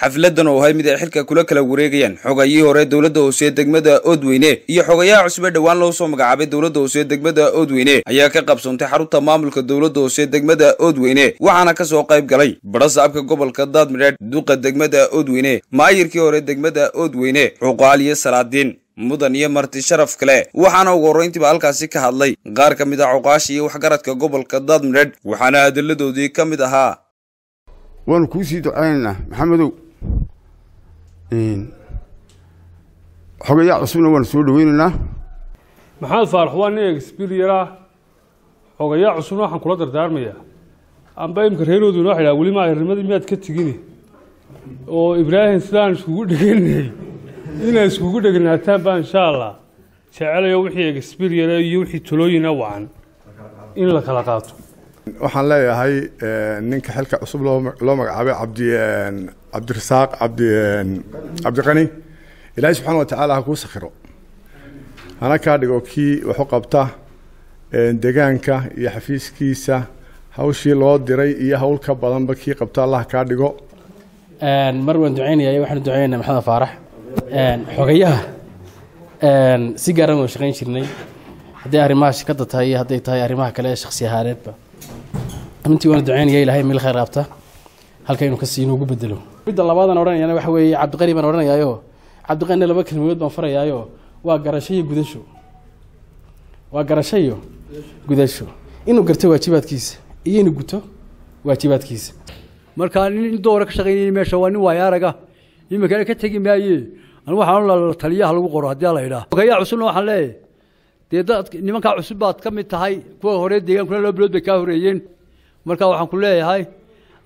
xafladan oo ahay mid ay xilka kula kala wareegayaan. Xogayihii hore dowladda hoose degmada oodweyne iyo xogayaha cusub ee dhowaan loo soo magacaabay dowladda hoose degmada oodweyne ayaa ka qabsoontay xarunta maamulka dowladda hoose degmada oodweyne waxaana ka soo qayb galay badhasaabka gobolka daadmireed duqa degmada oodweyne maayirkii hore degmada oodweyne cuqaal iyo salaadiin mudan iyo marti sharaf kale. Waxaana ugu horrayntiiba halkaasi ka hadlay qaar ka mid ah cuqaasha iyo waxgaradka gobolka daadmireed waxaana hadalladoodii ka mid ahaa. Waanu kuu sii ducaynaynaa maxamedow xogayaa cusubna waanu soo dhaweynaynaa maxamed faarax waa nin exberier ah xogayaa cusubna waxaan kula dardaarmayaa amba imka reerooduna waxa dhaha weli maayarnimadii miyaad ka tegini oo ibraahim sidaan iskugu dheganay inaad iskugu dheganaataan baa insha allah jecelayo wixii exberier iyo wixii talooyina wacan in la kala qaato waxaan leeyahay ninka xilka cusub loo magacaabay cabdi cabdirasaaq cabdi cabdiqani ilaahay subxaana wa tacaala ha kuu sakhiro. Hana kaa dhigo kii waxu qabta degaanka iyo xafiiskiisa hawshii loo diray iyo hawl ka badanba kii qabta allah kaa dhigo. Mar waan ducaynaya waxaan ducaynaa maxamed faarax. Xogayaha si gaaran waan shaqayn jirnay. Hadday arrimaha shirkadda tahay iyo hadday tahay arrimaha kale ee shaksi ahaaneedba runtii waan ducaynaya ilahay meel khayr qabta halka inuu ka sii inuugu bedelo midda labaadan odhanayana waxa weeye cabdiqani baan odhanayaayo. Cabdiqanina laba kelmadood baan farayaayo. Waa garasho iyo gudasho. Waa garasho iyo gudasho. Inuu garto waajibaadkiisa iyo inuu guto waajibaadkiisa. Markaa nin doora ka shaqaynayay meesha waa nin waayaaraga iminkana ka tegi maaye. Anu waxaan la taliyaha lagu qoro haddii la yidhaah okayaa cusubna waxaan leeyahay. Dee dad nimankaa cusub baad ka mid tahay. Kuwa hore deegaankuna laba bilood bay kaa horeeyeen. Marka waxaan ku leeyahay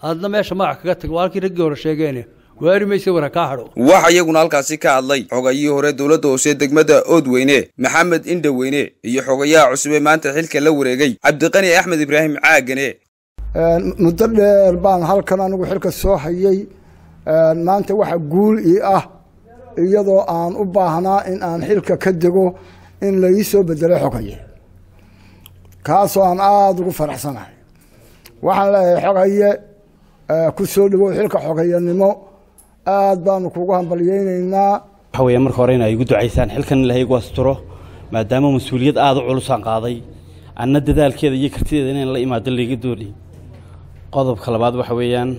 aadna meesha magac kaga tag waa halkii raggii hore sheegeene. Waari mayse war ha kaa hadho waxa iyaguna halkaasi ka hadlay xogayihii hore dowladda hoose degmada oodweyne maxamed indhaweyne iyo xogayaha cusub ee maanta xilka la wareegay cabdiqani axmed ibraahim caagane. Muddo dheer baan halkan anigu xilka soo hayay. Maanta waxa guul ii ah iyadoo aan u baahnaa in aan xilka ka dego in la ii soo bedelo xogaye kaasoo aan aada ugu faraxsanahay. Waxaan leeyahay xogaye ku soo dhawow xilka xogayanimo aad baanu kugu hambalyeyneynaa waxa weeya marka hore in ay igu ducaysaan xilkan ilahay igu asturo maadaama mas'uuliyad aada u culusaan qaaday anna dadaalkeeda iyo kartideeda inaan la imaado layga doonay qodobka labaad waxa weeyaan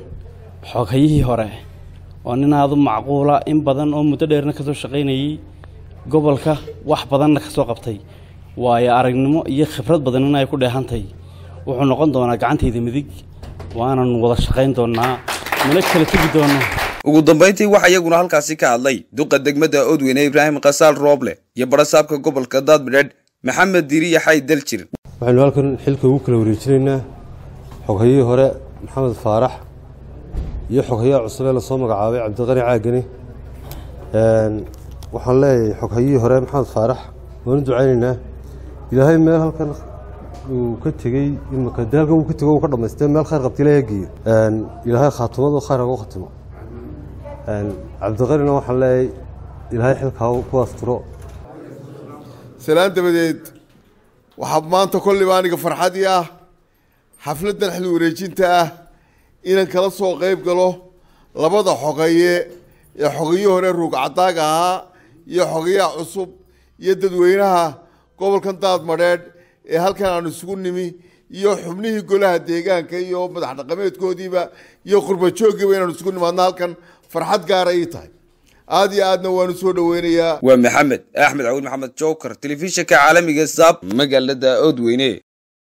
xogayihii hore oo nin aada u macquula in badan oo muddo dheerna ka soo shaqaynayey gobolka wax badanna ka soo qabtay. Waayo aragnimo iyo khibrad badanina ay ku dheehantay wuxuu noqon doonaa gacantayda midig waanan wada shaqayn doonnaa mana kala tegi doonno ugu dambayntii waxaa iyaguna halkaasi ka hadlay duqa degmada oodweyne ibraahim khasaal rooble iyo barasaabka gobolka daadbidheed maxamed diiri yaxay daljir waxaynu halkan xilka ugu kala wareejinaynaa xoghayihii hore maxamed faarax iyo xoghayaha cusub ee la soo magacaabay cabdiqani caagani. Waxaan leeyahay xoghayihii hore maxamed faarax waanu ducaynaynaa. Ilaahay meel halkan uu ka tegey halkan uu ka tego uu ka dhamaystay meel khayr qabta ilahay geeyo ilaahay khaatumadu khayr hagu khatimo. Cabdiqanina waxaan leeyahay ilaahay xilkaa ku asturo salaan dabadeed. Waxaa maanta kolliba aniga farxadii ah xafladdan xil wareejinta ah inaan kala soo qayb galo labada xogaye ee xogayo hore ruugcadaaga ahaa iyo xogayaha cusub iyo dadweynaha gobolkan daadmadheedh ee halkan aanu isugu nimi iyo xubnihii golaha deegaanka iyo madax dhaqameedkoodiiba iyo qurbajooggiiba inaanu isugu nimaadno halkan farxad gaara ii tahay. Aada iyo aadna waanu soo dhaweynayaa waa maxamed axmed cawil maxamed jowkar telefishinka caalamiga saab magaalada oodweyne